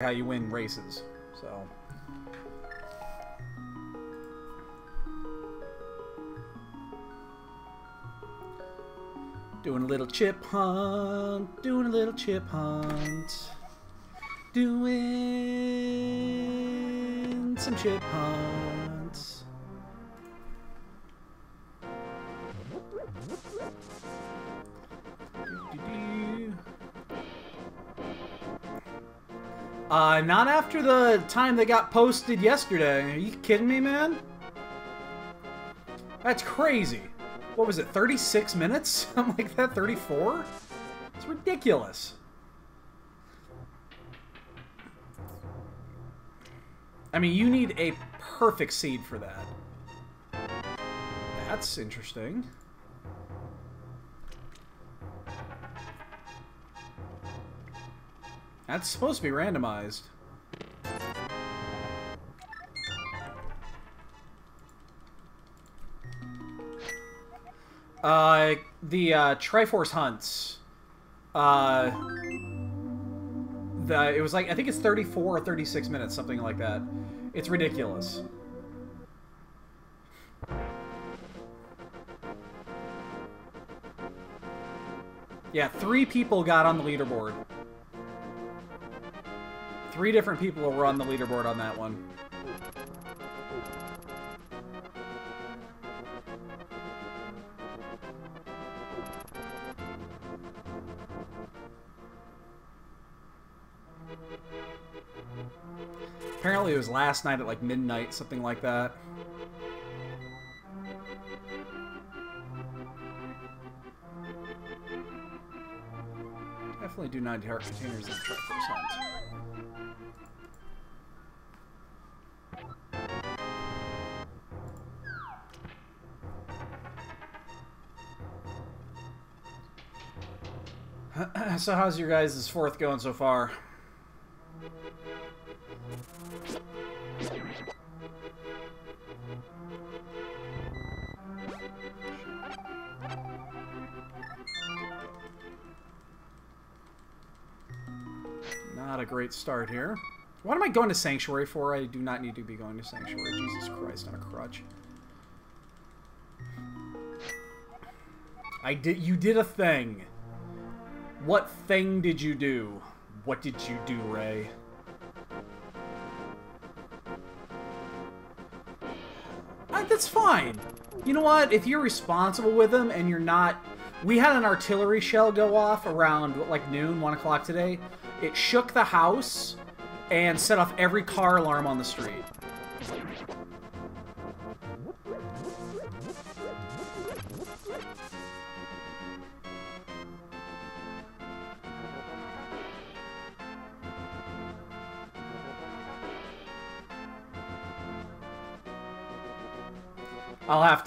how you win races. So. Doing a little chip hunt, doing a little chip hunt, doing some chip hunts. Uh, not after the time they got posted yesterday. Are you kidding me, man? That's crazy. What was it, 36 minutes? Something like that? 34? It's ridiculous. I mean, you need a perfect seed for that. That's interesting. That's supposed to be randomized. Uh, the uh, Triforce hunts. Uh, the it was like I think it's 34 or 36 minutes, something like that. It's ridiculous. Yeah, three people got on the leaderboard. Three different people were on the leaderboard on that one. Apparently it was last night at like midnight, something like that. Definitely do 90 heart containers in the Triforce so how's your guys' fourth going so far? Not a great start here. What am I going to Sanctuary for? I do not need to be going to Sanctuary. Jesus Christ, on a crutch. I did. You did a thing. What thing did you do? What did you do, Ray? Uh, that's fine. You know what? If you're responsible with them and you're not... We had an artillery shell go off around, like, noon, 1 o'clock today. It shook the house and set off every car alarm on the street.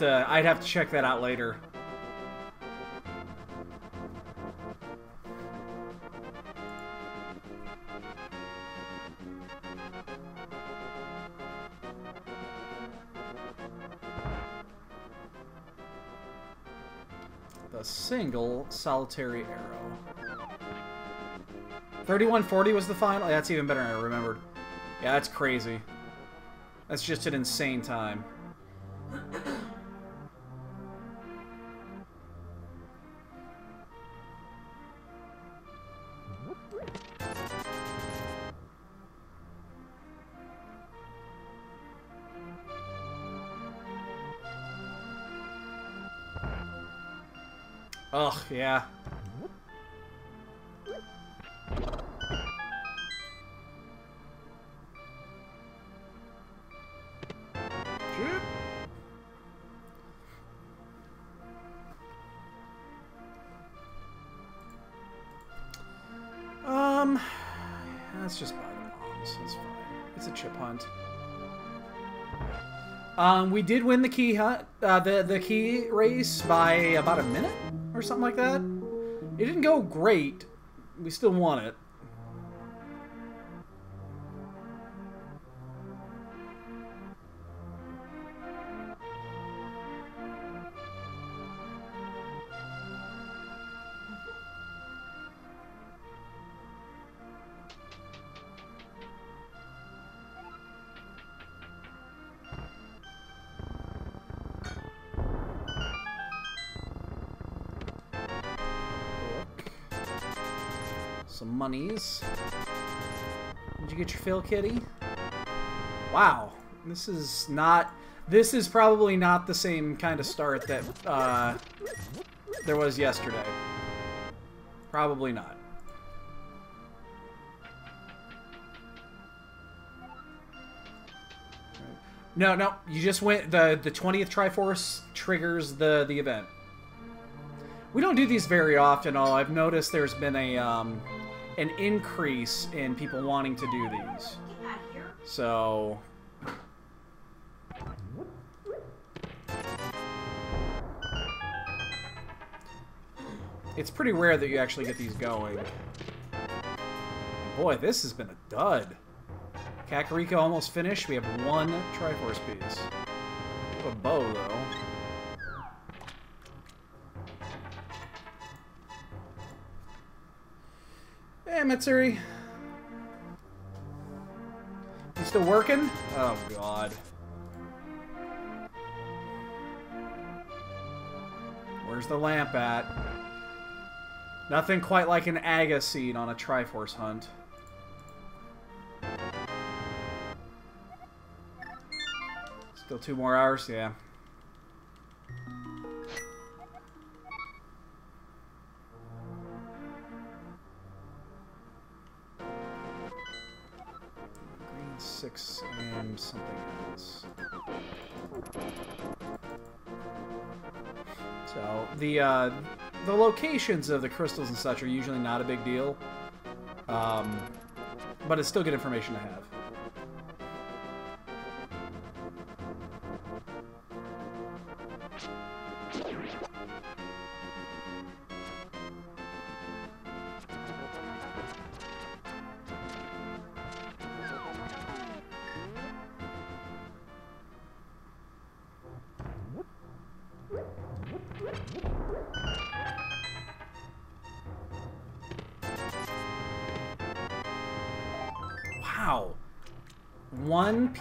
To... I'd have to check that out later. The single solitary arrow. 3140 was the final? That's even better than I remembered. Yeah, that's crazy. That's just an insane time. Yeah. Um, just the. It's fine. It's a chip hunt. Um, we did win the key hunt, uh, the the key race by about a minute or something like that. It didn't go great. We still won it. Monies. Did you get your fill, kitty? Wow. This is not... This is probably not the same kind of start that uh, there was yesterday. Probably not. No, no, you just went the the 20th Triforce triggers the the event. We don't do these very often. All I've noticed there's been a um, an increase in people wanting to do these. So it's pretty rare that you actually get these going. Boy, this has been a dud. Kakariko almost finished. We have one Triforce piece. A bow, though. Hey, Mitsuri. You still working? Oh, God. Where's the lamp at? Nothing quite like an Aga seed on a Triforce hunt. Still two more hours? Yeah. Six and something else. So, the, uh, the locations of the crystals and such are usually not a big deal. Um, but it's still good information to have.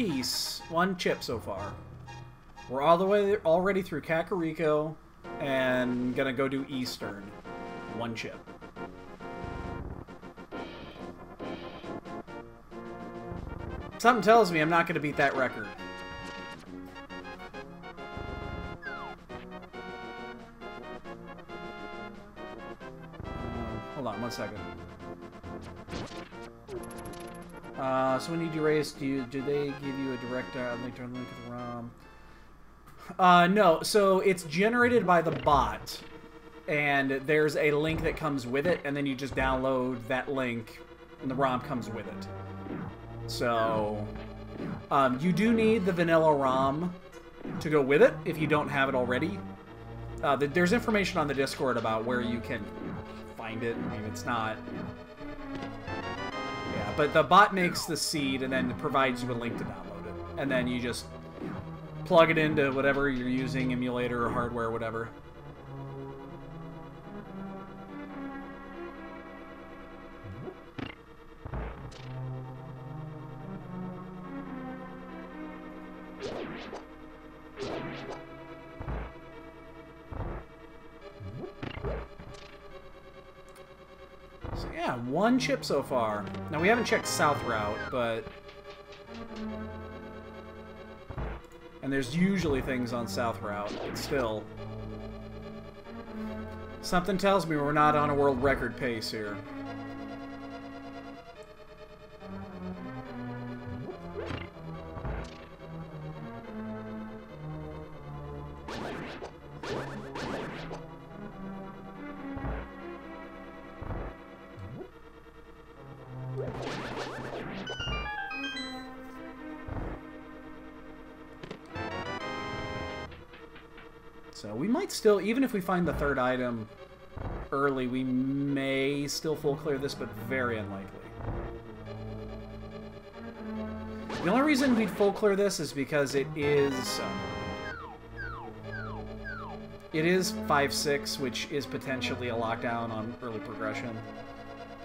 Piece, one chip so far. We're all the way already through Kakariko and gonna go do Eastern. One chip. Something tells me I'm not gonna beat that record. When you erase, do you do they give you a direct uh, link to the ROM? Uh, no. So it's generated by the bot, and there's a link that comes with it, and then you just download that link, and the ROM comes with it. So um, you do need the vanilla ROM to go with it if you don't have it already. Uh, there's information on the Discord about where you can find it. I mean, it's not but the bot makes the seed and then provides you a link to download it. And then you just plug it into whatever you're using, emulator or hardware, whatever. One chip so far. Now we haven't checked south route, but... And there's usually things on south route, but still... Something tells me we're not on a world record pace here. So we might still, even if we find the third item early, we may still full clear this, but very unlikely. The only reason we'd full clear this is because it is... Um, it is 5-6, which is potentially a lockdown on early progression.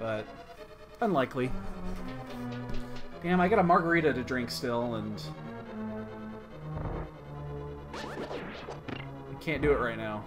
But unlikely. Damn, I got a margarita to drink still, and... Can't do it right now.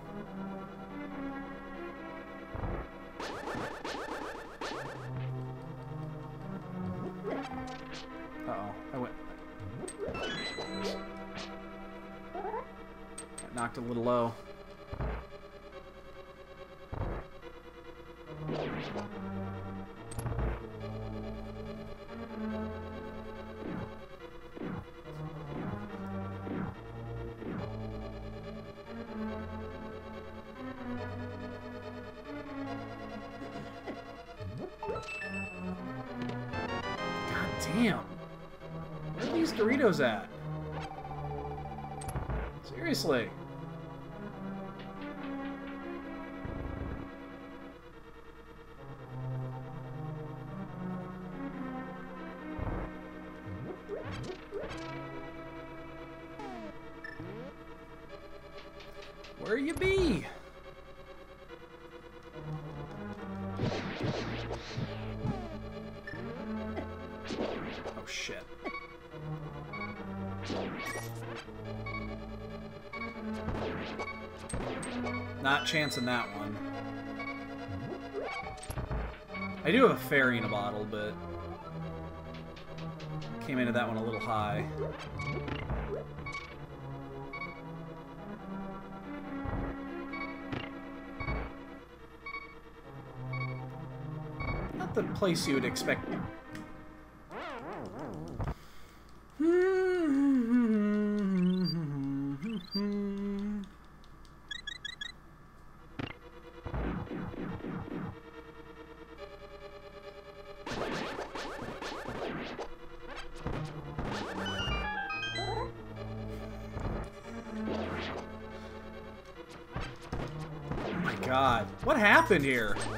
That one. I do have a fairy in a bottle, but came into that one a little high. Not the place you would expect. Happened here?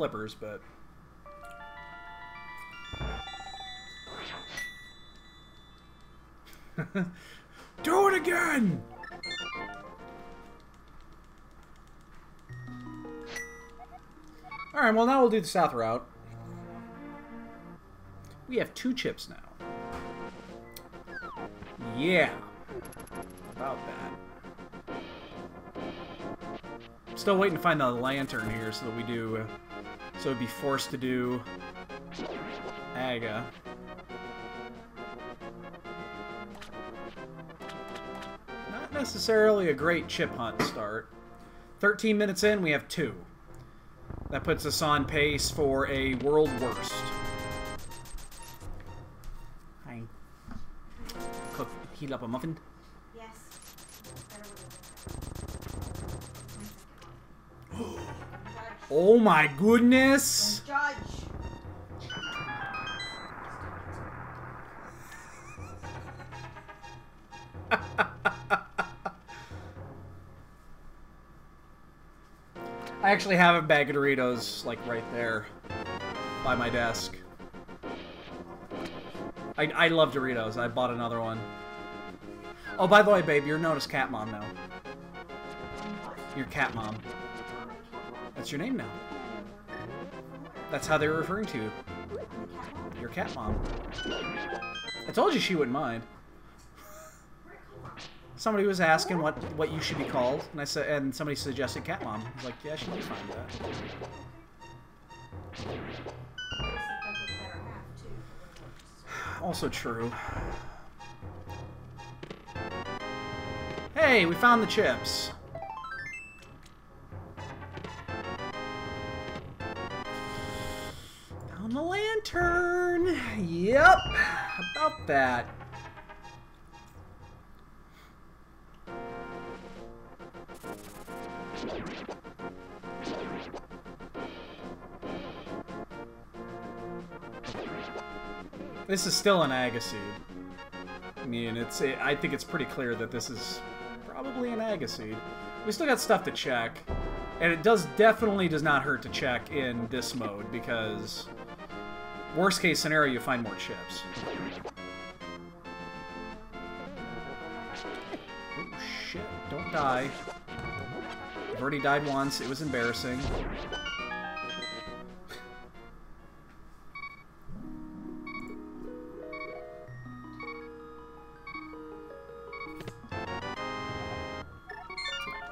Flippers, but... Do it again! Alright, well now we'll do the south route. We have two chips now. Yeah. About that. Still waiting to find the lantern here so that we do... Uh, so it'd be forced to do... Aga. Not necessarily a great chip hunt start. 13 minutes in, we have two. That puts us on pace for a world worst. Hi. Cook, heat up a muffin. My goodness! I actually have a bag of Doritos, like, right there. By my desk. I, I love Doritos. I bought another one. Oh, by the way, babe, you're known as Cat Mom now. You're Cat Mom. That's your name now. That's how they were referring to you. Your Cat Mom. I told you she wouldn't mind. Somebody was asking what what you should be called, and I said, and somebody suggested Cat Mom. I was like, yeah, be fine with that. Also true. Hey, we found the chips. About that. This is still an Agaseed. I mean, it's. It, I think it's pretty clear that this is probably an Agaseed. We still got stuff to check. And it does definitely does not hurt to check in this mode because worst case scenario, you find more chips. Oh shit, don't die. I've already died once, it was embarrassing.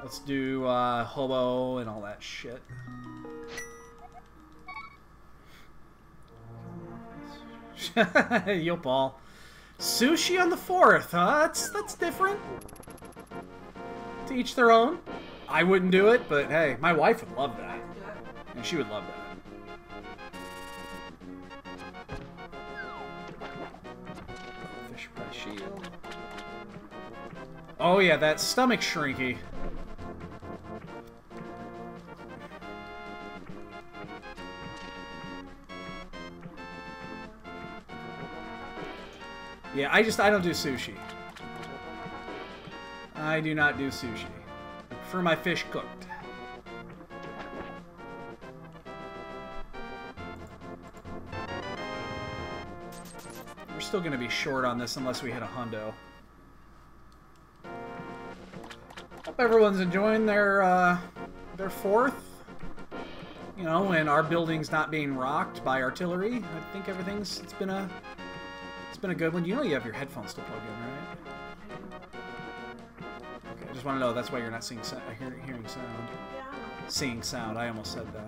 Let's do uh, hobo and all that shit. Yo, Paul. Sushi on the fourth, huh? That's that's different. To each their own. I wouldn't do it, but hey, my wife would love that. And she would love that. Fish price shield. Oh yeah, that stomach shrinky. Yeah, I just, I don't do sushi. I do not do sushi. For my fish cooked. We're still going to be short on this unless we hit a hundo. Hope everyone's enjoying their, uh, their fourth. You know, and our building's not being rocked by artillery. I think everything's, it's been a been a good one. You know you have your headphones still plugged in, right? Okay, I just want to know that's why you're not seeing sound, uh, hearing, hearing sound. Seeing sound. I almost said that.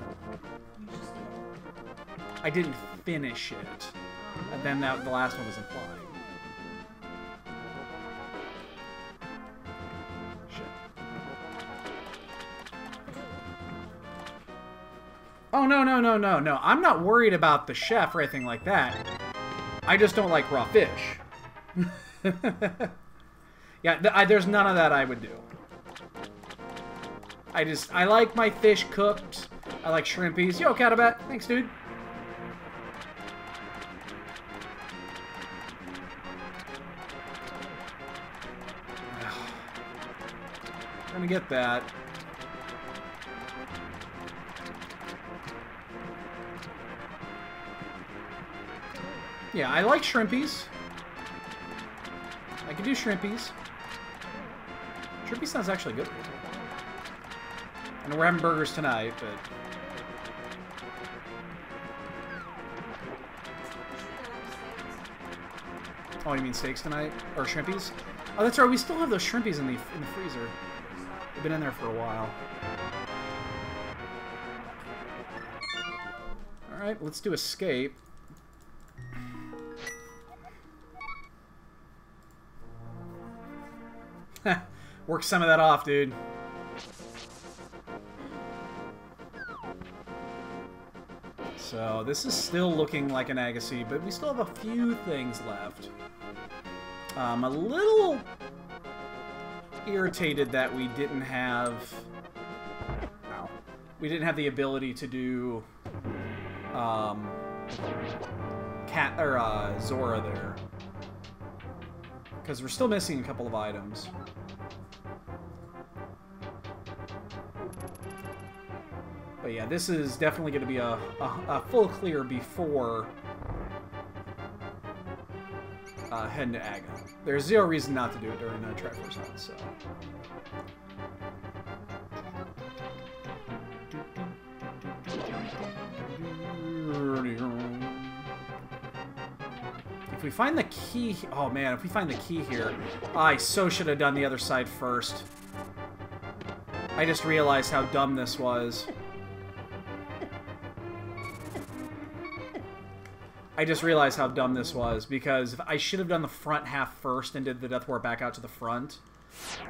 I didn't finish it. And then that the last one was implied. Oh, no, no, no, no, no. I'm not worried about the chef or anything like that. I just don't like raw fish. yeah, th I, there's none of that I would do. I just, I like my fish cooked. I like shrimpies. Yo, Catabat. Thanks, dude. Gonna get that. Yeah, I like shrimpies. I can do shrimpies. Shrimpy sounds actually good. Know we're having burgers tonight, but... Oh, you mean steaks tonight? Or shrimpies? Oh, that's right, we still have those shrimpies in the, in the freezer. They've been in there for a while. Alright, let's do escape. Work some of that off, dude. So, this is still looking like an Agaseed, but we still have a few things left. I'm a little irritated that we didn't have... We didn't have the ability to do... Um... Cat, or, uh, Zora there. Because we're still missing a couple of items. But yeah, this is definitely going to be a, a, a, full clear before uh, heading to Aga. There's zero reason not to do it during the Triforce Hunt, so... If we find the key... Oh, man, if we find the key here... I so should have done the other side first. I just realized how dumb this was. I just realized how dumb this was, because I should have done the front half first and did the Death Warp back out to the front.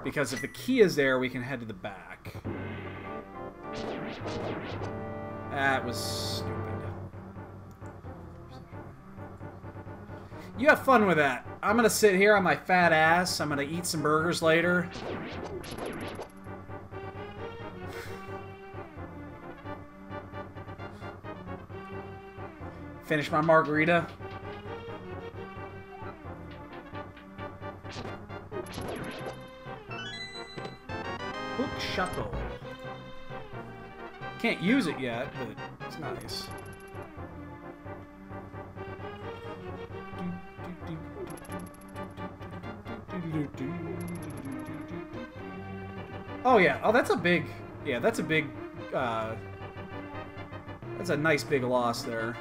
Because if the key is there, we can head to the back. That was stupid. You have fun with that. I'm gonna sit here on my fat ass. I'm gonna eat some burgers later. Finish my margarita. Hook shuttle. Can't use it yet, but it's nice. Oh yeah, oh that's a big, yeah, that's a big, uh, that's a nice big loss there.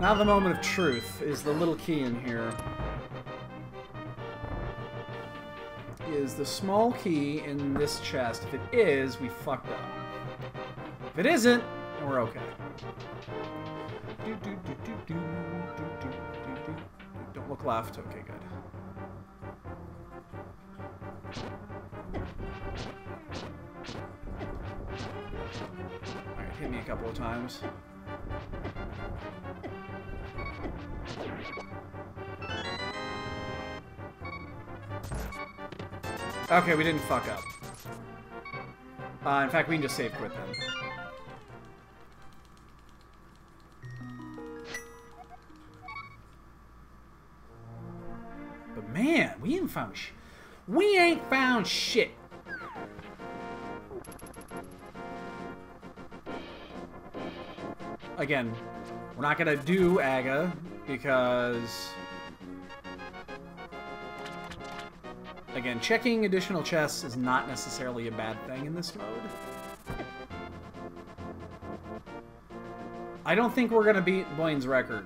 Now the moment of truth. Is the little key in here. Is the small key in this chest? If it is, we fucked up. If it isn't, we're okay. Don't look left. Okay, good. Alright, hit me a couple of times. Okay, we didn't fuck up. Uh, in fact, we can just save quit then. But man, we ain't found sh we ain't found shit. Again, we're not gonna do Aga because Again, checking additional chests is not necessarily a bad thing in this mode. I don't think we're gonna beat Blaine's record.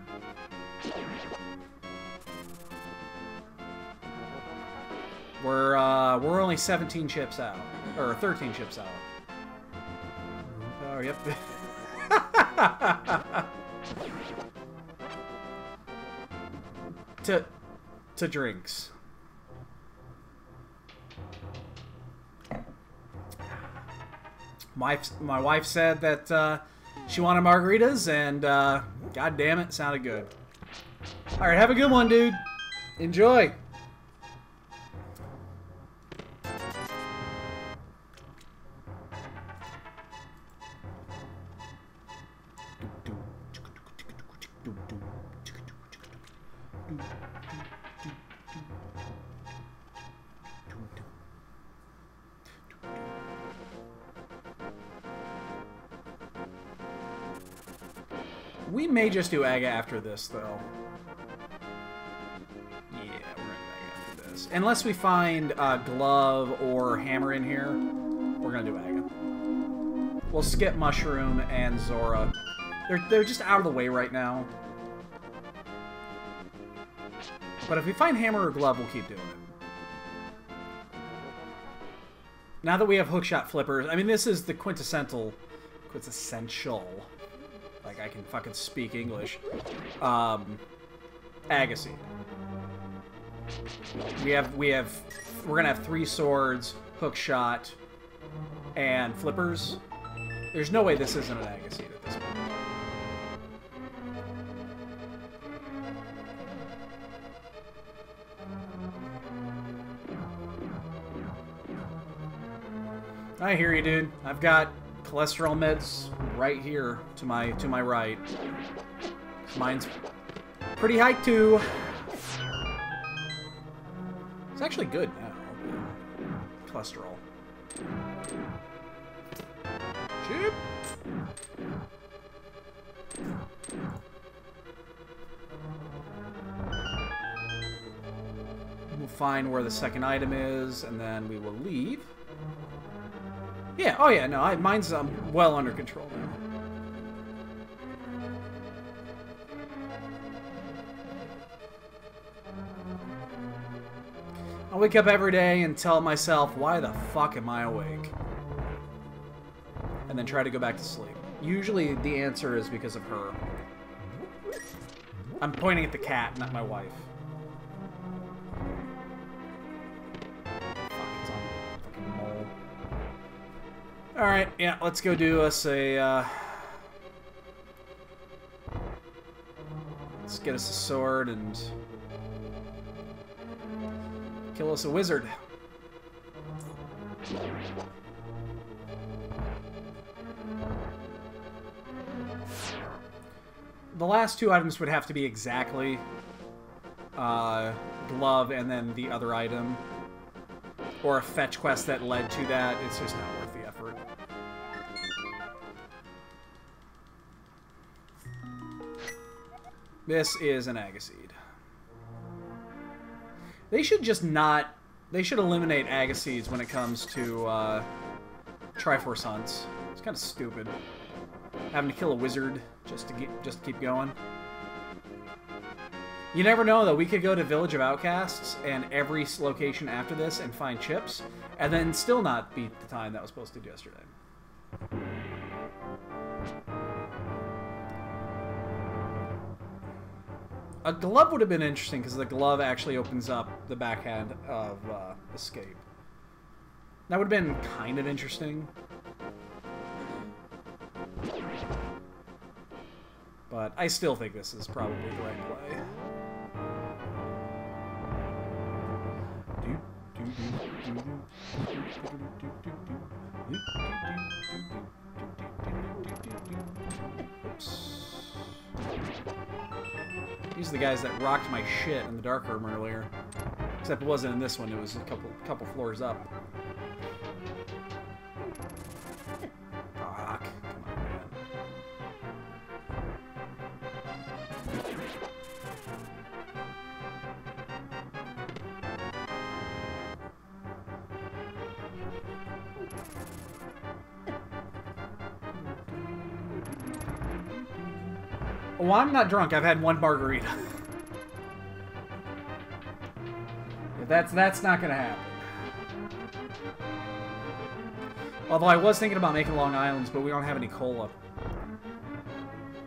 We're, uh, we're only 17 chips out. Or 13 chips out. Oh, yep. to, to drinks. My, my wife said that uh, she wanted margaritas, and uh, god damn it, sounded good. Alright, have a good one, dude. Enjoy. Just do Aga after this, though. Yeah, we're gonna do Aga after this. Unless we find uh, Glove or Hammer in here, we're gonna do Aga. We'll skip Mushroom and Zora. They're, they're just out of the way right now. But if we find Hammer or Glove, we'll keep doing it. Now that we have hookshot flippers, I mean, this is the quintessential, quintessential I can fucking speak English. Um, Agaseed. We have we have we're gonna have three swords, hook shot, and flippers. There's no way this isn't an Agaseed at this point. I hear you, dude. I've got cholesterol meds right here to my to my right. Mine's pretty high too. It's actually good now. Cholesterol. Chip. We'll find where the second item is, and then we will leave. Yeah, oh yeah, no, I, mine's um, well under control now. I wake up every day and tell myself, why the fuck am I awake? And then try to go back to sleep. Usually the answer is because of her. I'm pointing at the cat, not my wife. Alright, yeah, let's go do us a, uh... Let's get us a sword and... Kill us a wizard. The last two items would have to be exactly... Uh, glove and then the other item. Or a fetch quest that led to that. It's just not worth it. This is an Agaseed. They should just not... They should eliminate Agaseeds when it comes to uh, Triforce hunts. It's kind of stupid. Having to kill a wizard just to get, just to keep going. You never know, though. We could go to Village of Outcasts and every location after this and find chips, and then still not beat the time that was posted yesterday. A glove would have been interesting because the glove actually opens up the backhand of uh, escape. That would have been kind of interesting. But I still think this is probably the right play. Oops. These are the guys that rocked my shit in the dark room earlier. Except it wasn't in this one, it was a couple couple floors up. Oh, I'm not drunk. I've had one margarita. that's that's not gonna happen. Although I was thinking about making Long Islands, but we don't have any cola.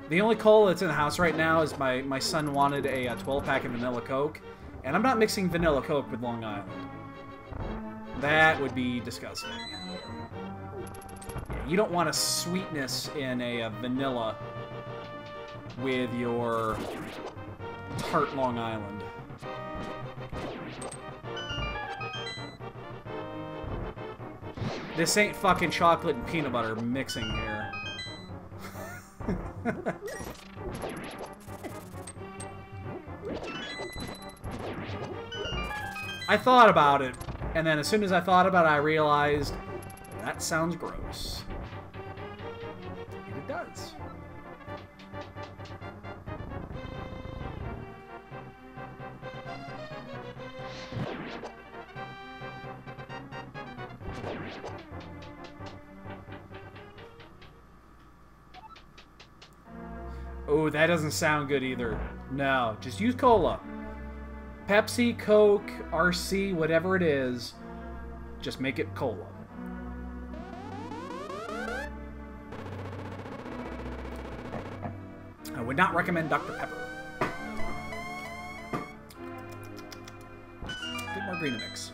The only cola that's in the house right now is my, my son wanted a uh, 12-pack of vanilla Coke, and I'm not mixing vanilla Coke with Long Island. That would be disgusting. Yeah, you don't want a sweetness in a, a vanilla with your tart Long Island. This ain't fucking chocolate and peanut butter mixing here. I thought about it, and then as soon as I thought about it, I realized that sounds gross. Doesn't sound good either. No, just use cola. Pepsi, Coke, RC, whatever it is, just make it cola. I would not recommend Dr. Pepper. Get more green mix.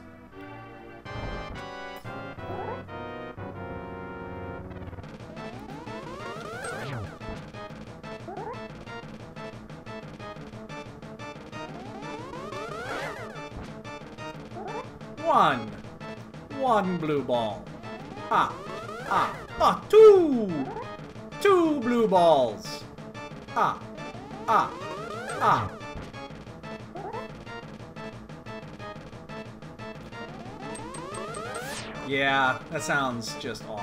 One blue ball. Ah. Ah. Ah. Two. Two blue balls. Ah. Ah. Ah. Yeah, that sounds just awful.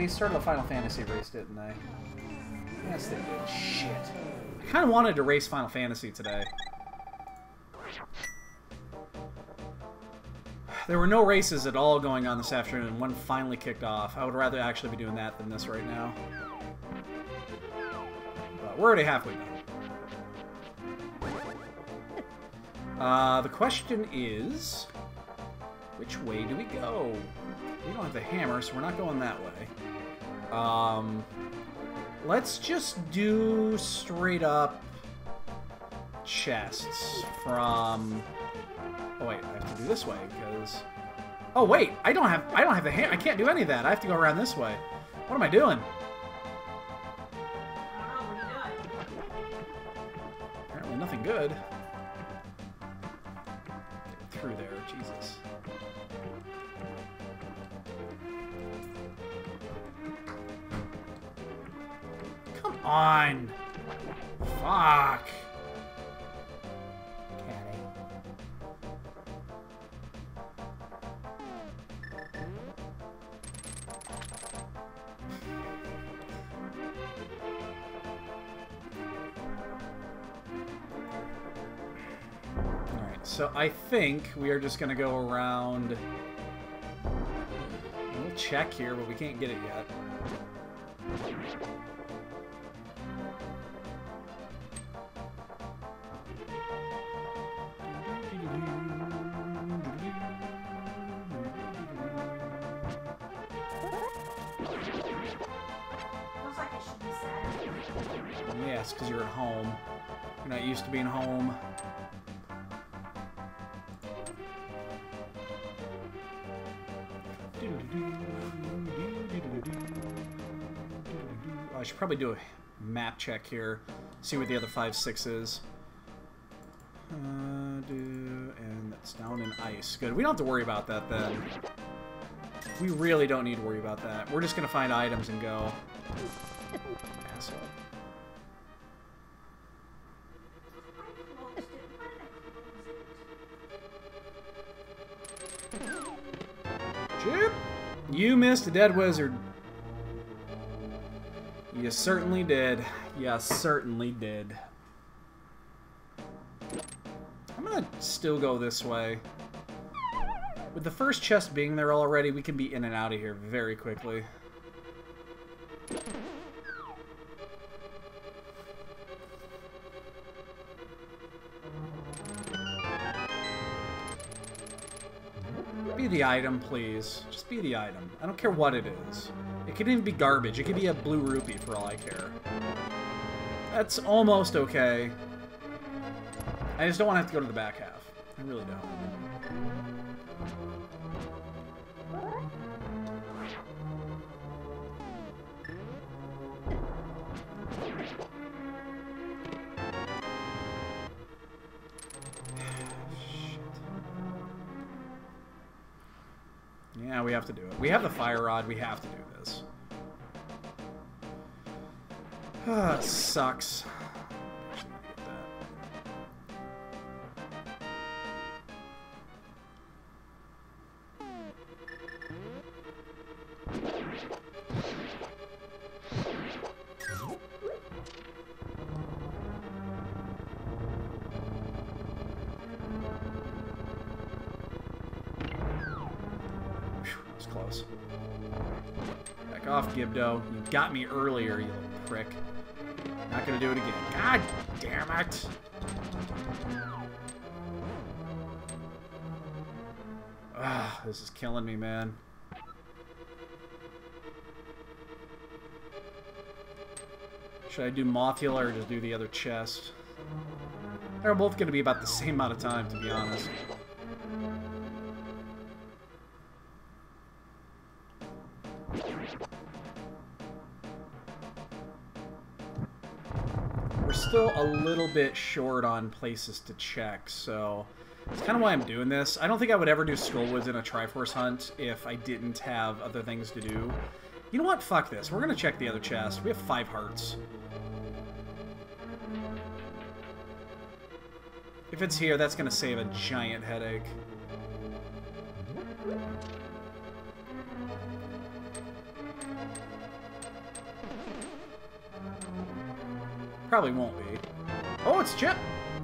They started a Final Fantasy race, didn't they? Yes, they did. Shit. I kind of wanted to race Final Fantasy today. There were no races at all going on this afternoon, and one finally kicked off. I would rather actually be doing that than this right now. But We're already halfway done. Uh, the question is, which way do we go? We don't have the hammer, so we're not going that way. Um, let's just do straight up chests from... Oh wait, I have to do this way because... Oh wait, I don't have I don't have the hand. I can't do any of that. I have to go around this way. What am I doing? We are just gonna go around... We'll check here, but we can't get it yet. I should probably do a map check here. See what the other five six is. Uh, do, and that's down in ice. Good. We don't have to worry about that then. We really don't need to worry about that. We're just gonna find items and go. Asshole. Chip! You missed a dead wizard. You certainly did. You certainly did. I'm gonna still go this way. With the first chest being there already, we can be in and out of here very quickly. Be the item, please. Just be the item. I don't care what it is. It could even be garbage. It could be a blue rupee for all I care. That's almost okay. I just don't want to have to go to the back half. I really don't. Yeah, we have to do it. We have the fire rod. We have to do this. Ah, it sucks. Close. Back off, Gibdo. You got me earlier, you little prick. Killing me, man. Should I do Mothula or just do the other chest? They're both gonna be about the same amount of time, to be honest. We're still a little bit short on places to check, so it's kind of why I'm doing this. I don't think I would ever do Skullwoods in a Triforce hunt if I didn't have other things to do. You know what? Fuck this. We're gonna check the other chest. We have five hearts. If it's here, that's gonna save a giant headache. Probably won't be. Oh, it's Chip!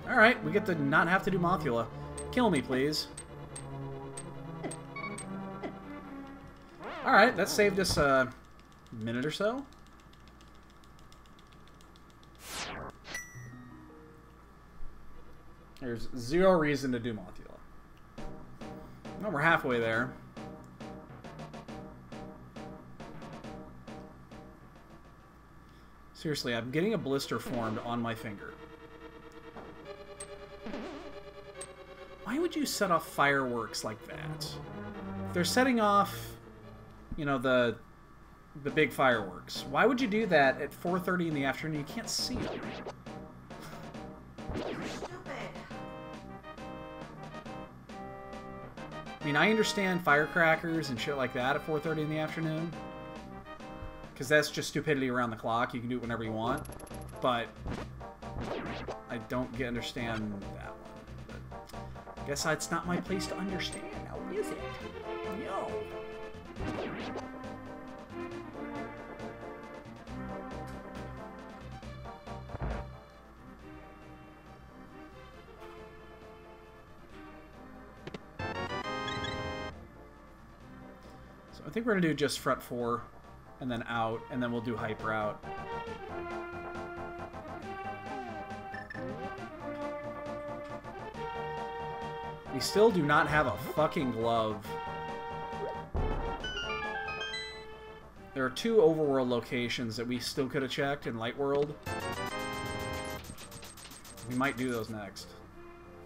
Alright, we get to not have to do Mothula. Kill me, please. Alright, that saved us a minute or so. There's zero reason to do Mothula. Well, we're halfway there. Seriously, I'm getting a blister formed on my finger. Would you set off fireworks like that? They're setting off, you know, the the big fireworks. Why would you do that at 4.30 in the afternoon? You can't see them. Stupid. I mean, I understand firecrackers and shit like that at 4.30 in the afternoon. Because that's just stupidity around the clock. You can do it whenever you want. But I don't get understand that guess it's not my place to understand. Now, is it? No. So I think we're gonna do just front four, and then out, and then we'll do hyper out. We still do not have a fucking glove. There are two overworld locations that we still could have checked in Light World. We might do those next.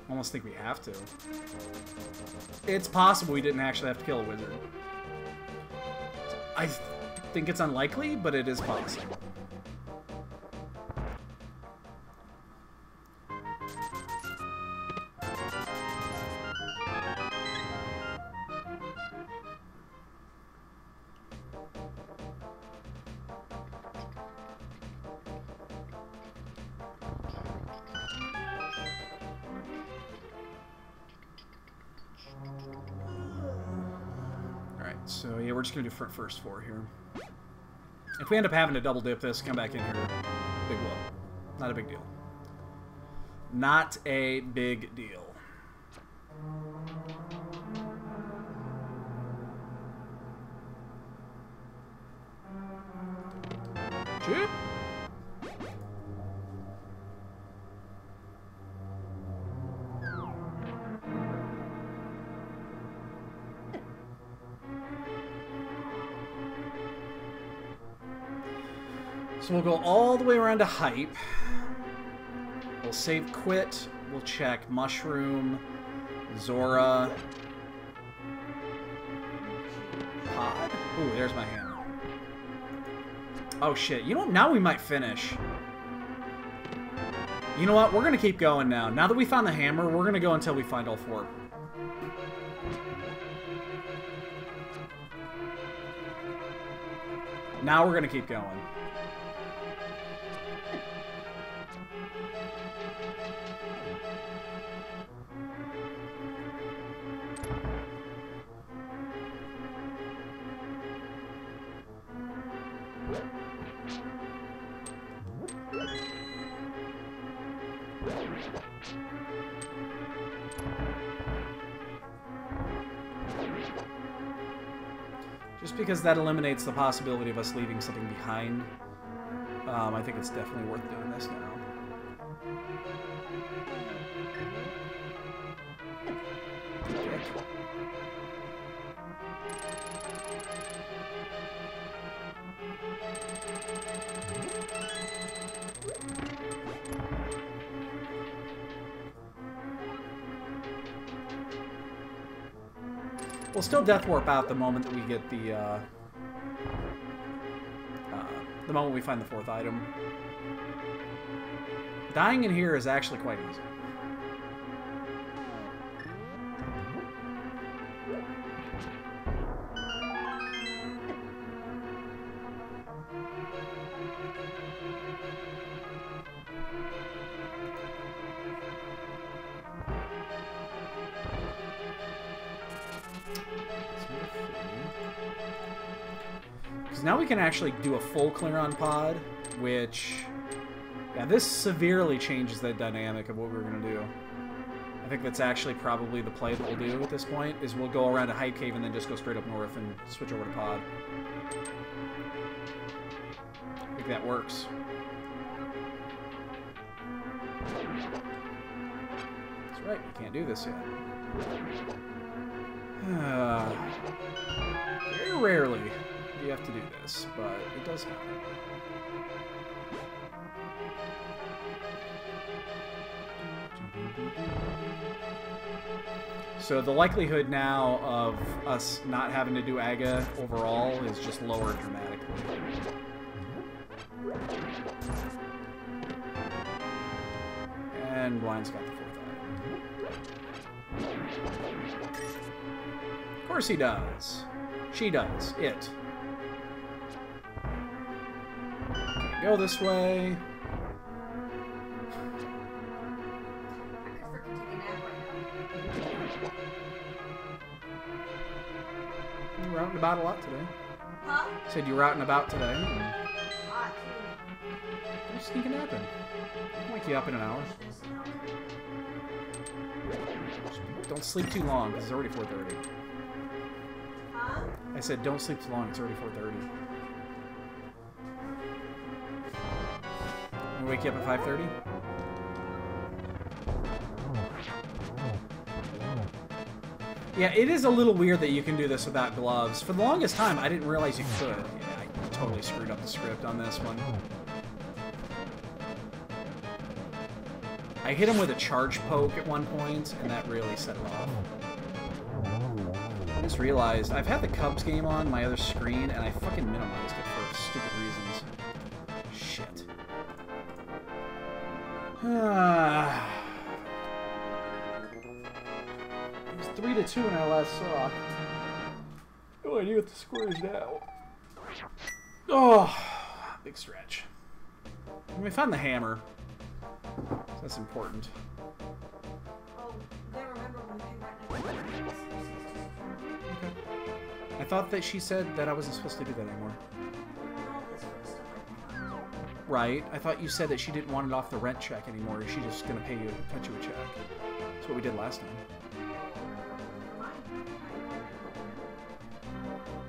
Almost think we have to. It's possible we didn't actually have to kill a wizard. I think it's unlikely, but it is possible. Just gonna do front first four here. If we end up having to double dip this, come back in here, big whoop. Not a big deal. Not a big deal. Go all the way around to hype. We'll save quit. We'll check mushroom, Zora, pod. Ooh, there's my hammer. Oh shit! You know what? Now we might finish. You know what? We're gonna keep going now. Now that we found the hammer, we're gonna go until we find all four. Now we're gonna keep going. Because that eliminates the possibility of us leaving something behind, um, I think it's definitely worth doing this now. We'll still death warp out the moment that we get the uh, uh, the moment we find the fourth item. Dying in here is actually quite easy. Can actually do a full clear on pod, which... Yeah, this severely changes the dynamic of what we are going to do. I think that's actually probably the play that we'll do at this point, is we'll go around to Hype Cave and then just go straight up north and switch over to pod. I think that works. That's right, we can't do this yet. Very rarely you have to do this, but it does happen. So the likelihood now of us not having to do AGA overall is just lower dramatically. And Blind's got the fourth eye. Of course he does. She does. It. Okay, go this way. I could freaking take a nap right You were out and about a lot today. Huh? Said you were out and about today. Hot, You're sneaking nap in. I'll wake you up in an hour. too. Just, you know. Don't sleep too long, because it's already 4.30. Huh? I said don't sleep too long, it's already 4.30. I'll wake you up at 5.30? Yeah, it is a little weird that you can do this without gloves. For the longest time, I didn't realize you could. Yeah, I totally screwed up the script on this one. I hit him with a charge poke at one point, and that really set him off. I just realized I've had the Cubs game on my other screen, and I fucking minimized it Ah. it was three to two when I last saw. No idea what the score is now. Oh, big stretch. And we found the hammer. So that's important. Oh, then remember when we came back next week? I thought that she said that I wasn't supposed to do that anymore. Right. I thought you said that she didn't want it off the rent check anymore. Is she just gonna pay you, cut you a check. That's what we did last time.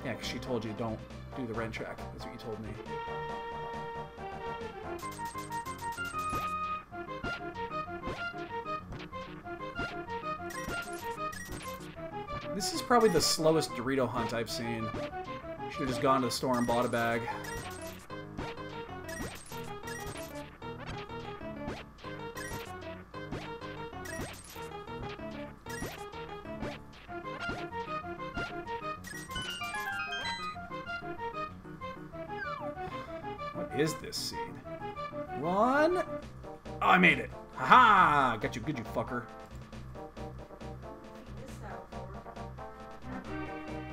Yeah, because she told you don't do the rent check. That's what you told me. This is probably the slowest Dorito hunt I've seen. Should have just gone to the store and bought a bag. Made it. Haha! Got you good, you fucker.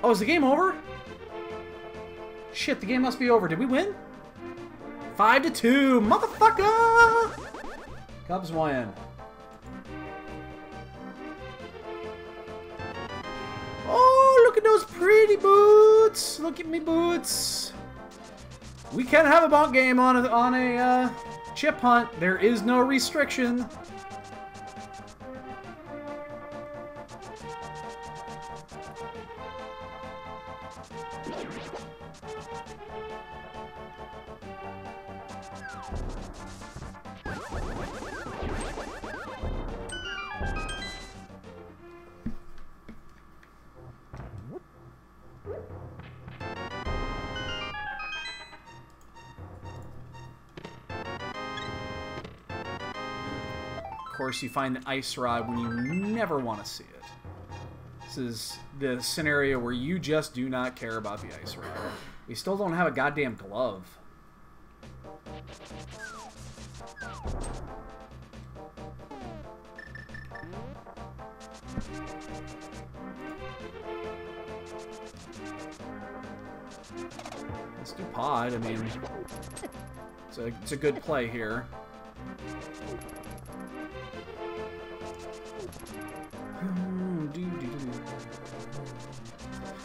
Oh, is the game over? Shit, the game must be over. Did we win? Five to two, motherfucker! Cubs win. Oh, look at those pretty boots! Look at me boots. We can have a bonk game on a on a uh, chip hunt. There is no restriction. You find the ice rod when you never want to see it. This is the scenario where you just do not care about the ice rod. We still don't have a goddamn glove. Let's do pod. I mean, it's a, it's a good play here.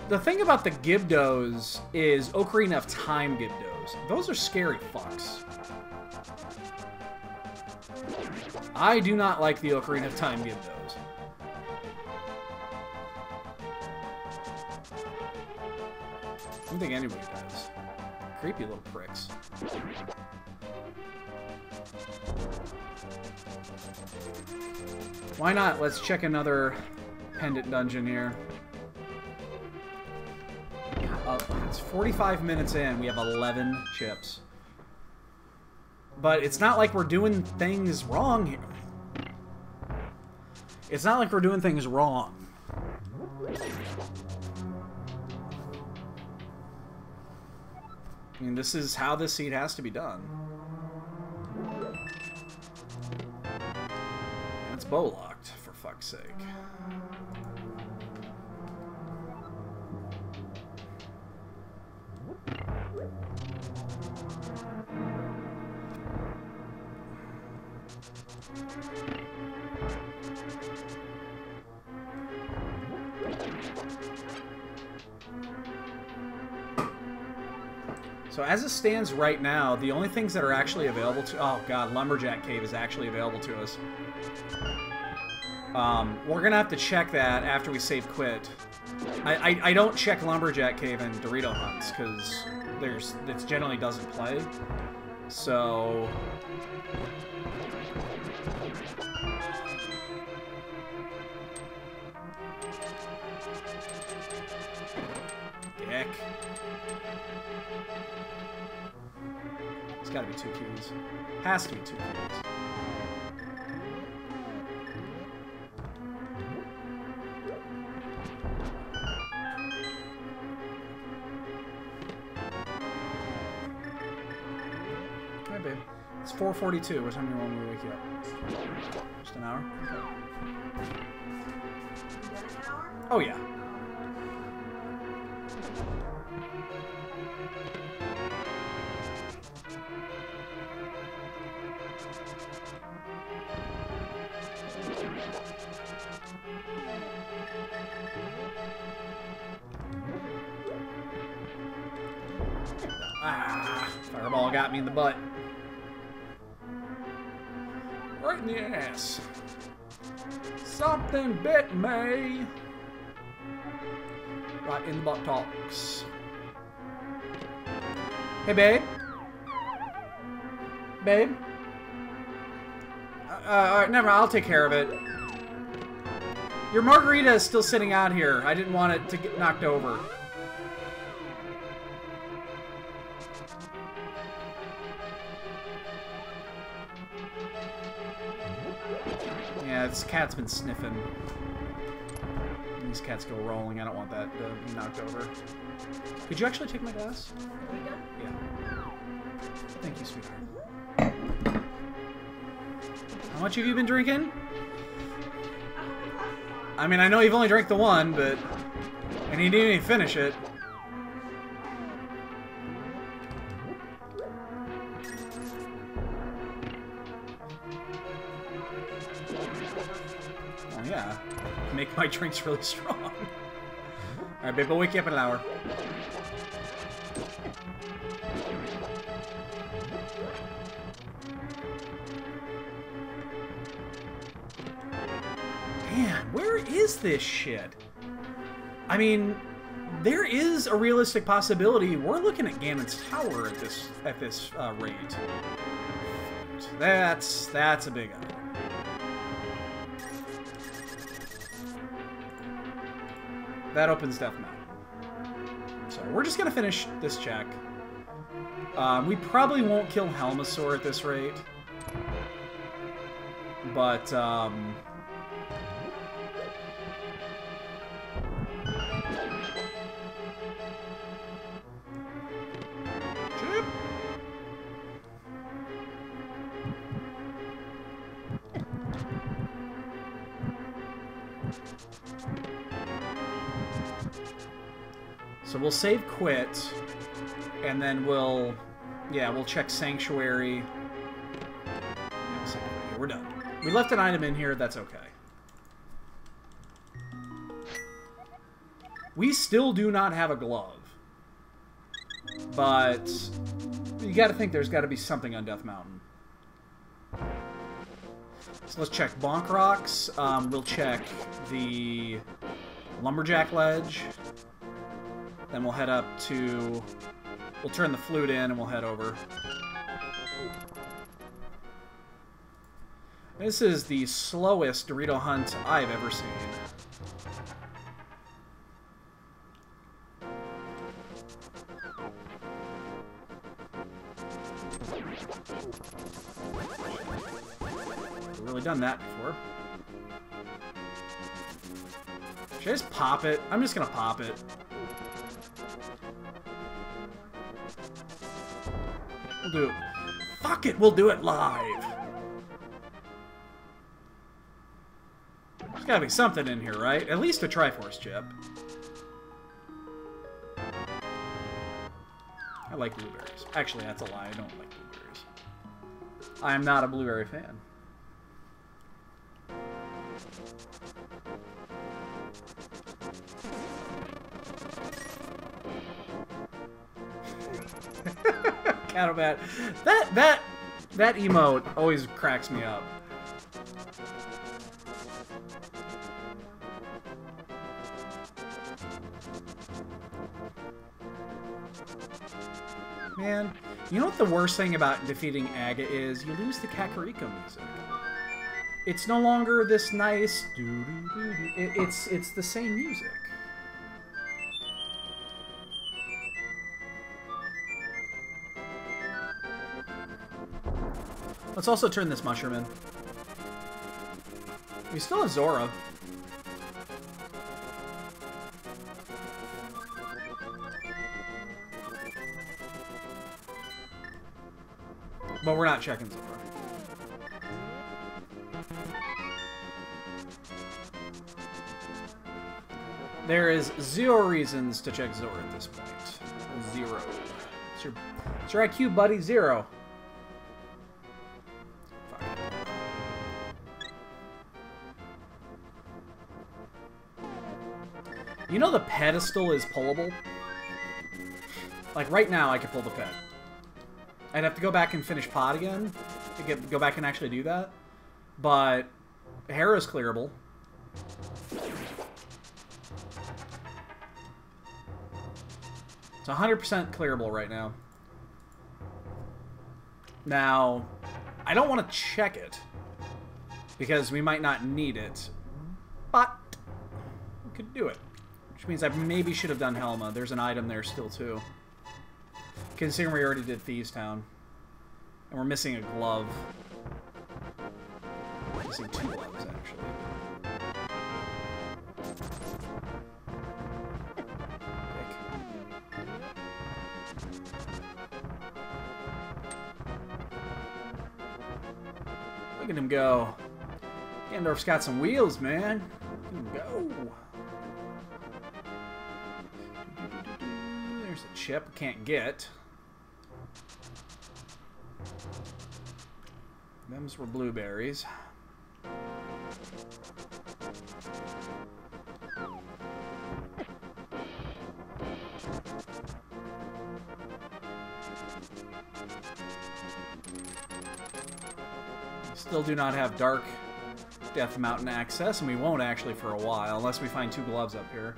The thing about the Gibdos is Ocarina of Time Gibdos. Those are scary fucks. I do not like the Ocarina of Time Gibdos. I don't think anybody does. Creepy little pricks. Why not? Let's check another pendant dungeon here. 45 minutes in. We have 11 chips. But it's not like we're doing things wrong here. It's not like we're doing things wrong. I mean, this is how this seed has to be done. That's bow locked, for fuck's sake. So as it stands right now, the only things that are actually available to... Oh, God, Lumberjack Cave is actually available to us. Um, we're going to have to check that after we save quit. I, I, I don't check Lumberjack Cave and Dorito Hunts, because there's it generally doesn't play. So... gotta be two keys. Has to be two keys. Hi, babe. It's 4.42. What time do you want me to wake you up? Just an hour? Okay. An hour? Oh, yeah. Got me in the butt. Right in the ass. Something bit me. Right in the butt talks. Hey, babe. Babe. Uh, alright, never mind. I'll take care of it. Your margarita is still sitting out here. I didn't want it to get knocked over. Yeah, this cat's been sniffing. These cats go rolling. I don't want that to be knocked over. Could you actually take my glass? Are we done? Yeah. Thank you, sweetheart. How much have you been drinking? I have my glasses on. I mean, I know you've only drank the one, but... And you didn't even finish it. Yeah. Make my drinks really strong. Alright, babe, I'll wake you up in an hour. Man, where is this shit? I mean, there is a realistic possibility we're looking at Ganon's Tower at this at this uh, rate. That's that's a big. That opens Death Mountain. So we're just gonna finish this check. Um, we probably won't kill Helmasaur at this rate. But, um... save quit, and then we'll, yeah, we'll check sanctuary. We're done. We left an item in here. That's okay. We still do not have a glove, but you got to think there's got to be something on Death Mountain. So let's check Bonk Rocks. Um, we'll check the Lumberjack Ledge. Then we'll head up to... We'll turn the flute in and we'll head over. This is the slowest Dorito hunt I've ever seen. We've really done that before. Should I just pop it? I'm just gonna pop it. Do. Fuck it, we'll do it live. There's gotta be something in here, right? At least a Triforce chip. I like blueberries. Actually, that's a lie. I don't like blueberries. I am not a blueberry fan. Catabat. That that that emote always cracks me up. Man, you know what the worst thing about defeating Aga is? You lose the Kakariko music. It's no longer this nice it's it's the same music. Let's also turn this mushroom in. We still have Zora. But we're not checking Zora. There is zero reasons to check Zora at this point. Zero. It's your, it's your IQ, buddy. Zero. You know the pedestal is pullable? Like, right now, I could pull the pet. I'd have to go back and finish pod again to get go back and actually do that. But Hera's clearable. It's 100% clearable right now. Now, I don't want to check it because we might not need it, but we could do it. Which means I maybe should have done Helma. There's an item there still, too. Considering we already did Thieves Town. And we're missing a glove. Missing two gloves, actually. Look at him go. Gandorf's got some wheels, man. Go. Chip can't get. Them's were blueberries. Still do not have Dark Death Mountain access, and we won't actually for a while, unless we find two gloves up here.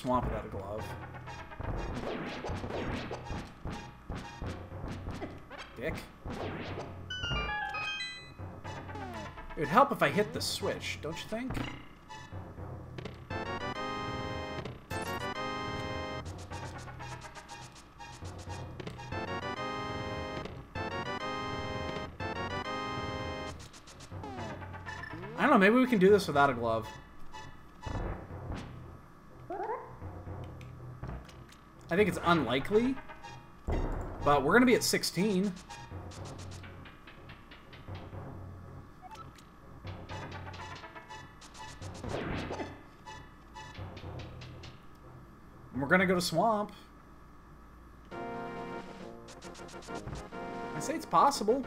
Swamp without a glove. Dick. It would help if I hit the switch, don't you think? I don't know, maybe we can do this without a glove. I think it's unlikely, but we're going to be at 16. And We're going to go to Swamp. I say it's possible.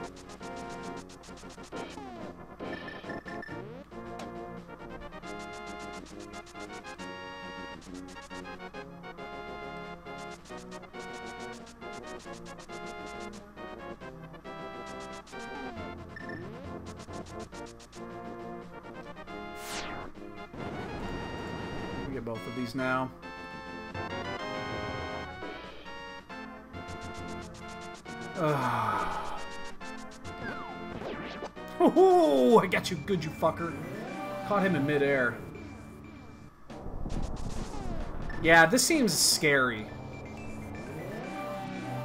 We get both of these now. Ah. Ugh. Oh, I got you good, you fucker. Caught him in midair. Yeah, this seems scary.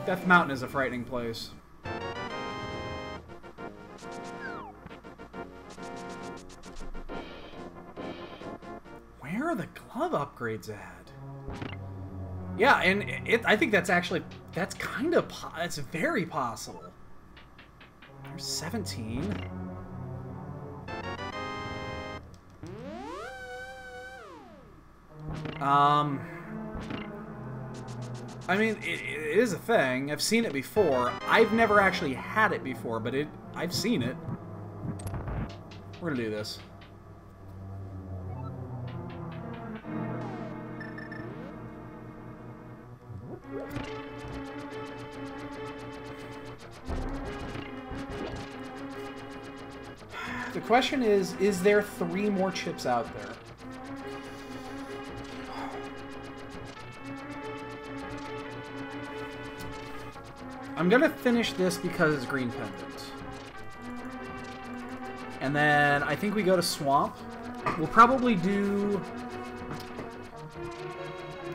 Death Mountain is a frightening place. Yeah, and it, I think that's actually, that's kind of, that's very possible. There's 17. Um, I mean, it, it is a thing. I've seen it before. I've never actually had it before, but it, I've seen it. We're gonna do this. Question is, is there three more chips out there? I'm gonna finish this because it's green pendant. And then I think we go to Swamp. We'll probably do...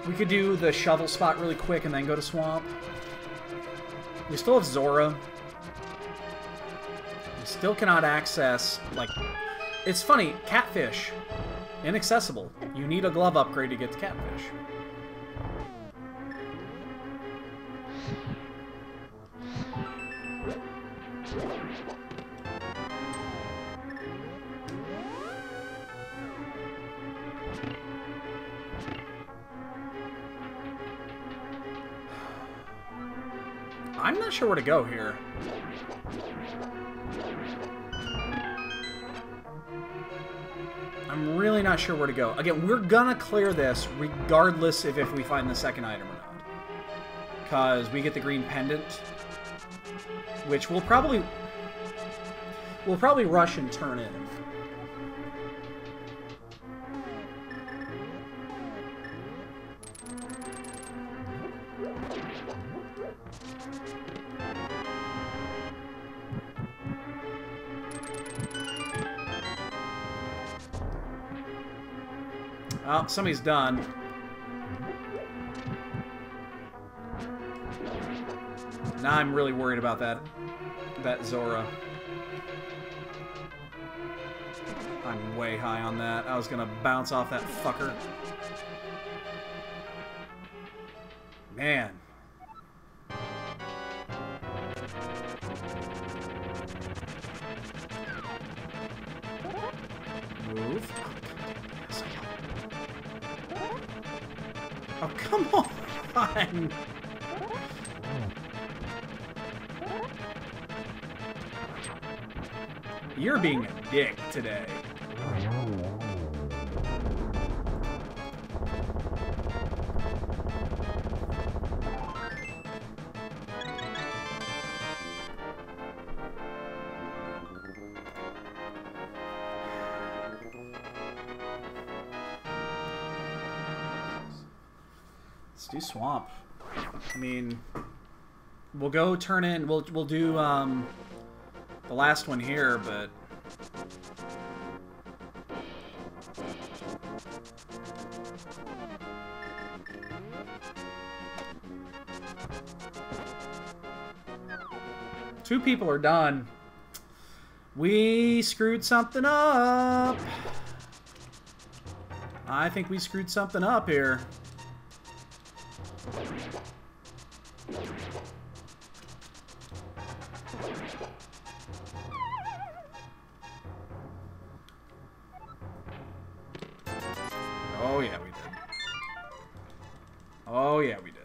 We could do the shovel spot really quick and then go to Swamp. We still have Zora. Still cannot access, like... It's funny, Catfish. Inaccessible. You need a glove upgrade to get to Catfish. I'm not sure where to go here. I'm really not sure where to go. Again, we're gonna clear this regardless of if we find the second item or not. Because we get the green pendant. Which we'll probably... We'll probably rush and turn in. Somebody's done. Now I'm really worried about that. That Zora. I'm way high on that. I was gonna bounce off that fucker. Man. Today. Let's do swamp. I mean, we'll go turn in. We'll we'll do um, the last one here, but two people are done. We screwed something up. I think we screwed something up here. Oh yeah, we did. Oh yeah, we did.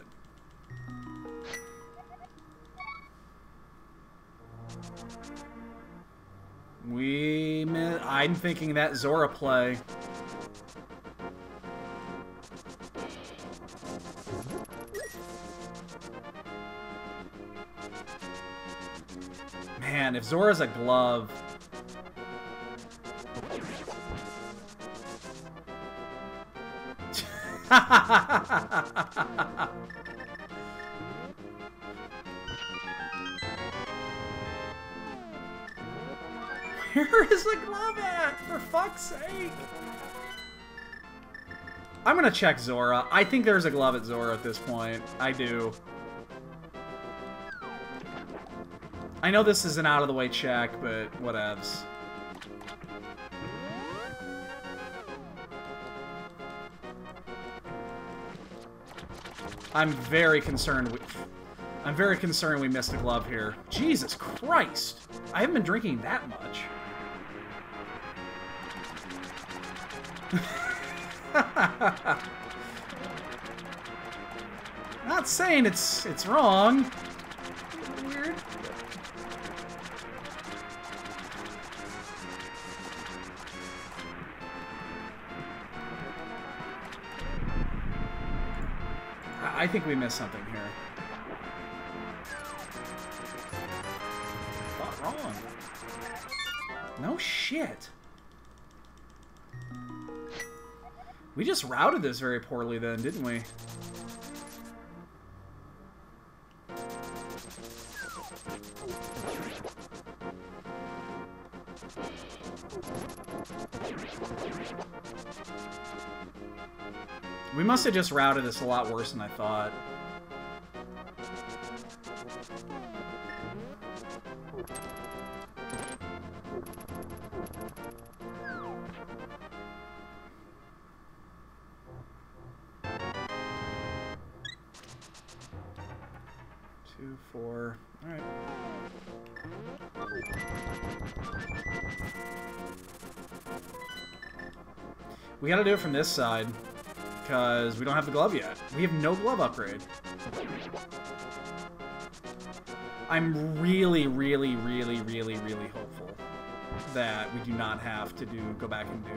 We I'm thinking that Zora play. Man, if Zora's a glove... The glove at? For fuck's sake! I'm gonna check Zora. I think there's a glove at Zora at this point. I do. I know this is an out-of-the-way check, but whatevs. I'm very concerned with... I'm very concerned we missed a glove here. Jesus Christ! I haven't been drinking that much. Not saying it's it's wrong. Weird. I I think we missed something here. We just routed this very poorly then, didn't we? We must have just routed this a lot worse than I thought. Two, four. All right. We gotta do it from this side, because we don't have the glove yet. We have no glove upgrade. I'm really, really, really, really, really hopeful that we do not have to do go back and do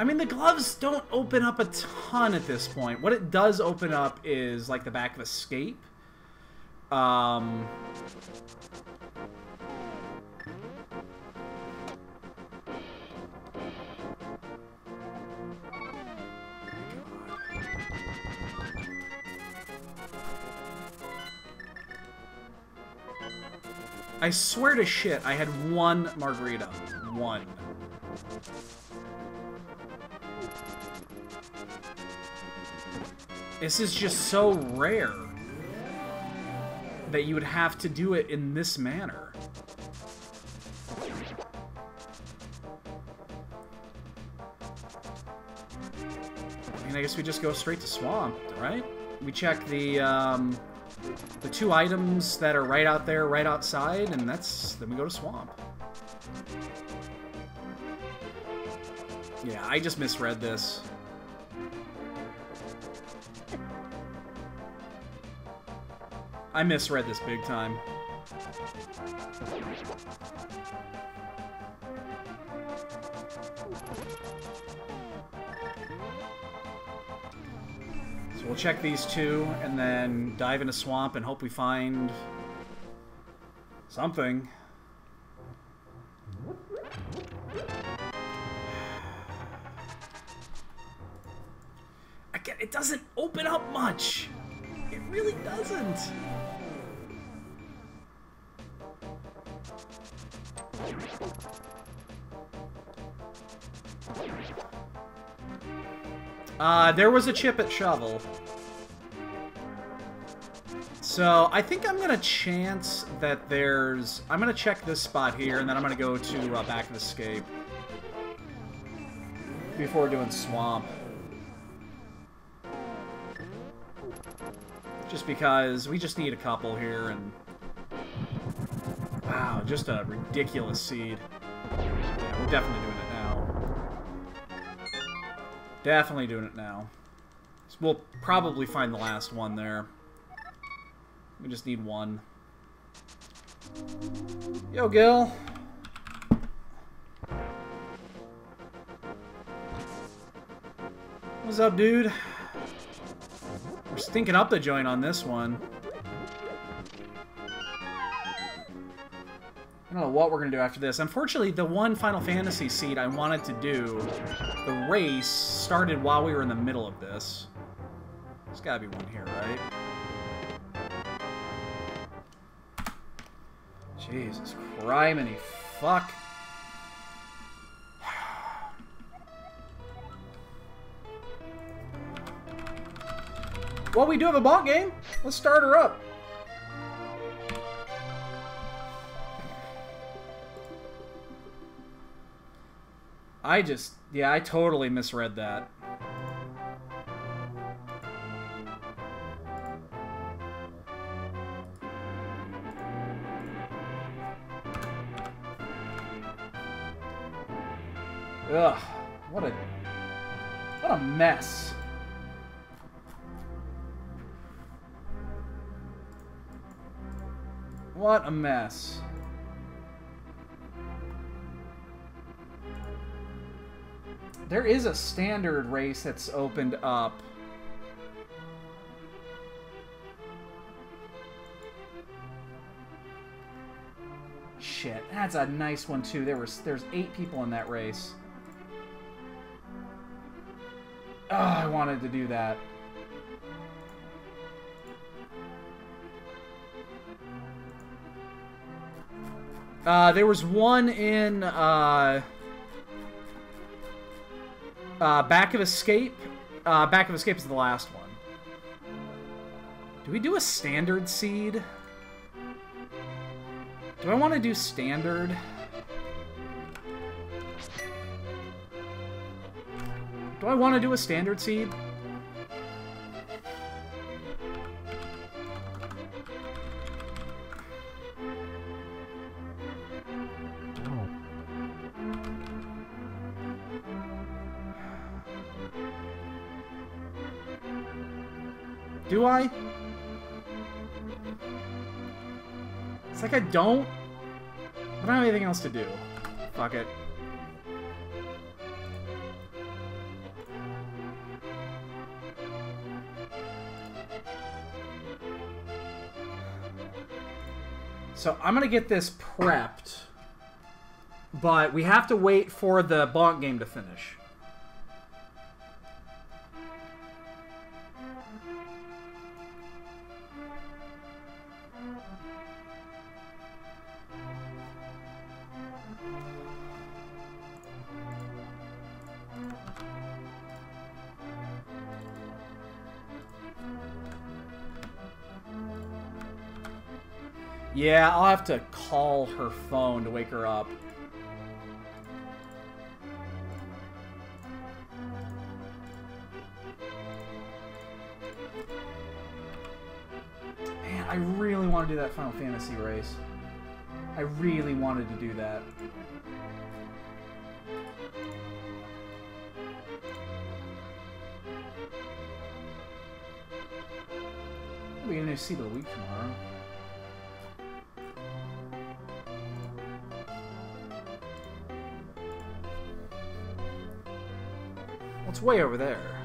I mean, the gloves don't open up a ton at this point. What it does open up is, like, the back of Escape. Um... I swear to shit, I had one margarita. One. This is just so rare that you would have to do it in this manner. I mean, I guess we just go straight to Swamp, right? We check the, um, the two items that are right out there, right outside, and that's... then we go to Swamp. Yeah, I just misread this. I misread this big time. So we'll check these two, and then dive into Swamp and hope we find... something. It doesn't open up much! It really doesn't! Uh, there was a chip at Shovel. So, I think I'm gonna chance that there's... I'm gonna check this spot here, and then I'm gonna go to uh, Back of Escape. Before doing Swamp. Just because we just need a couple here, and... Wow, just a ridiculous seed. Yeah, we're definitely doing. Definitely doing it now. We'll probably find the last one there. We just need one. Yo, Gil. What's up, dude? We're stinking up the joint on this one. I don't know what we're going to do after this. Unfortunately, the one Final Fantasy seed I wanted to do, the race, started while we were in the middle of this. There's got to be one here, right? Jesus criminy fuck. Well, we do have a ball game. Let's start her up. I just, yeah, I totally misread that. Ugh, what a, what a mess. What a mess. There is a standard race that's opened up. Shit, that's a nice one too. There was there's eight people in that race. Oh, I wanted to do that. Uh, there was one in uh, uh, Back of Escape. Uh, Back of Escape is the last one. Do we do a standard seed? Do I want to do standard? Do I want to do a standard seed? Don't. I don't have anything else to do. Fuck it. So I'm gonna get this prepped, but we have to wait for the bonk game to finish. Yeah, I'll have to call her phone to wake her up. Man, I really want to do that Final Fantasy race. I really wanted to do that. We're gonna see the week tomorrow. It's way over there.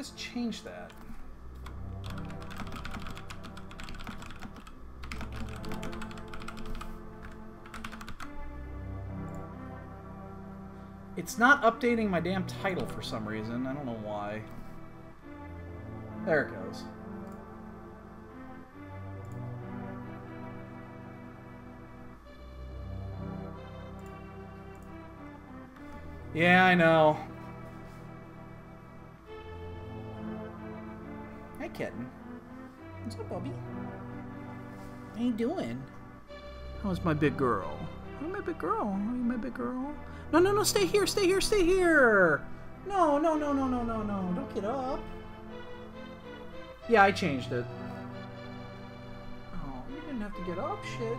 Just change that. It's not updating my damn title for some reason. I don't know why. There it goes. Yeah, I know. You doing? How's my big girl? How my big girl? How you my big girl? No, no, no, stay here, stay here, stay here! No, no, no, no, no, no, no, don't get up. Yeah, I changed it. Oh, you didn't have to get up, shit.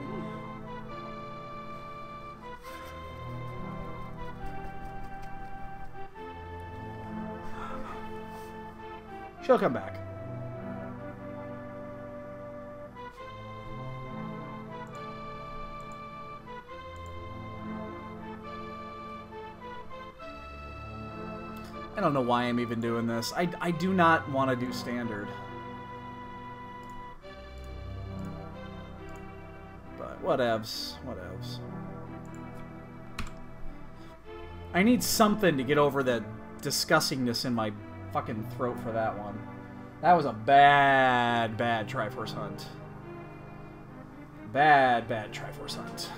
She'll come back. Don't know why I'm even doing this. I, I do not want to do standard. But whatevs. Whatevs. I need something to get over the disgustingness in my fucking throat for that one. That was a bad, bad Triforce hunt. Bad, bad Triforce hunt.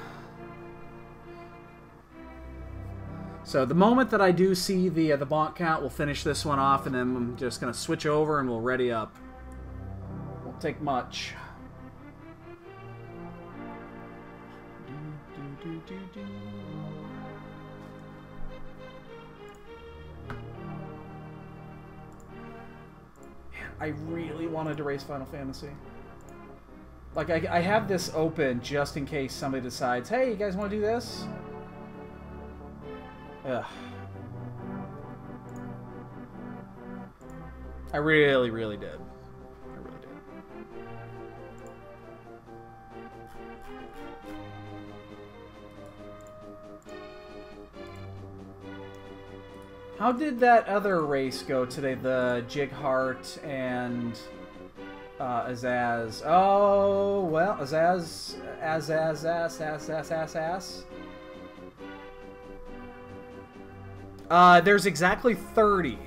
So the moment that I do see the uh, the bonk count, we'll finish this one off, and then I'm just gonna switch over and we'll ready up. Won't take much. I really wanted to race Final Fantasy. Like, I, I have this open just in case somebody decides, hey, you guys want to do this? Ugh. I really, really did. I really did. How did that other race go today? The Jighart and uh, Azaz. Oh, well, Azaz, Azaz, Azaz, Azaz, Ass, Uh, there's exactly 30.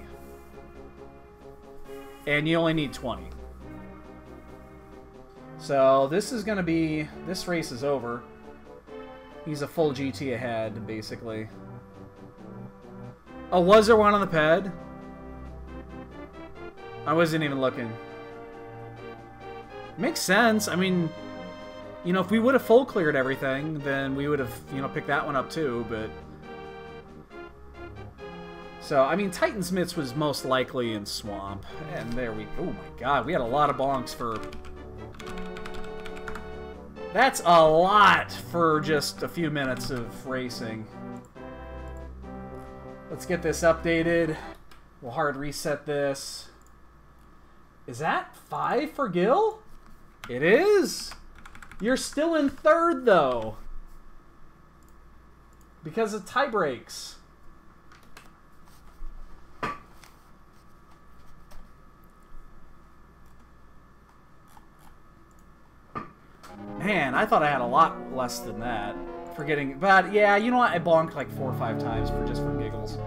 And you only need 20. So this is going to be... This race is over. He's a full GT ahead, basically. Oh, was there one on the pad? I wasn't even looking. Makes sense. I mean, you know, if we would have full cleared everything, then we would have, you know, picked that one up too, but... So, I mean, Titan's Mitts was most likely in Swamp. And there we... Oh my god, we had a lot of bonks for... That's a lot for just a few minutes of racing. Let's get this updated. We'll hard reset this. Is that five for Gil? It is! You're still in third, though. Because of tie breaks. Man, I thought I had a lot less than that. Forgetting, but yeah, you know what? I bonked like four or five times for just for giggles.